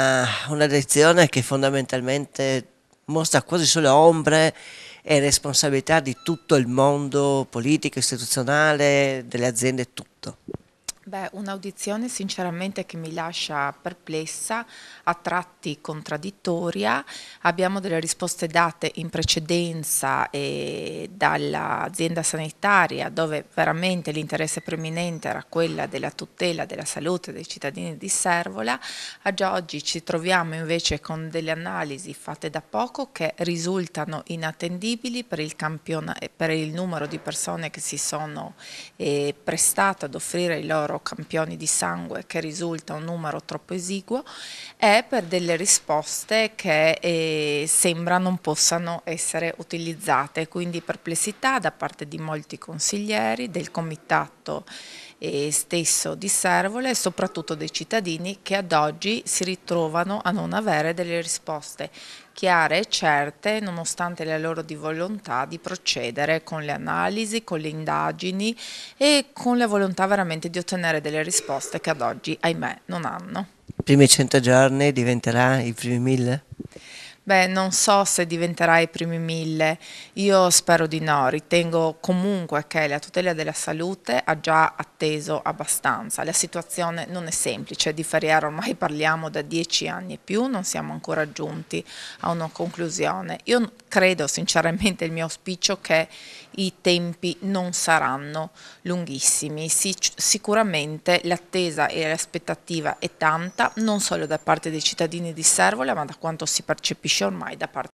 Uh, una lezione che fondamentalmente mostra quasi solo ombre e responsabilità di tutto il mondo politico, istituzionale, delle aziende, tutto. Beh, un'audizione sinceramente che mi lascia perplessa, a tratti contraddittoria. Abbiamo delle risposte date in precedenza eh, dall'azienda sanitaria dove veramente l'interesse preminente era quella della tutela della salute dei cittadini di Servola. Ad oggi ci troviamo invece con delle analisi fatte da poco che risultano inattendibili per il, per il numero di persone che si sono eh, prestate ad offrire i loro campioni di sangue che risulta un numero troppo esiguo è per delle risposte che eh, sembra non possano essere utilizzate, quindi perplessità da parte di molti consiglieri, del comitato eh, stesso di Servole e soprattutto dei cittadini che ad oggi si ritrovano a non avere delle risposte chiare e certe nonostante la loro di volontà di procedere con le analisi, con le indagini e con la volontà veramente di ottenere delle risposte che ad oggi, ahimè, non hanno. I primi 100 giorni diventerà i primi mille? Beh, non so se diventerà i primi mille, io spero di no, ritengo comunque che la tutela della salute ha già atteso abbastanza, la situazione non è semplice, di Ferriera ormai parliamo da dieci anni e più, non siamo ancora giunti a una conclusione. Io credo sinceramente il mio auspicio che i tempi non saranno lunghissimi, sì, sicuramente l'attesa e l'aspettativa è tanta, non solo da parte dei cittadini di Servola, ma da quanto si percepisce ormai da parte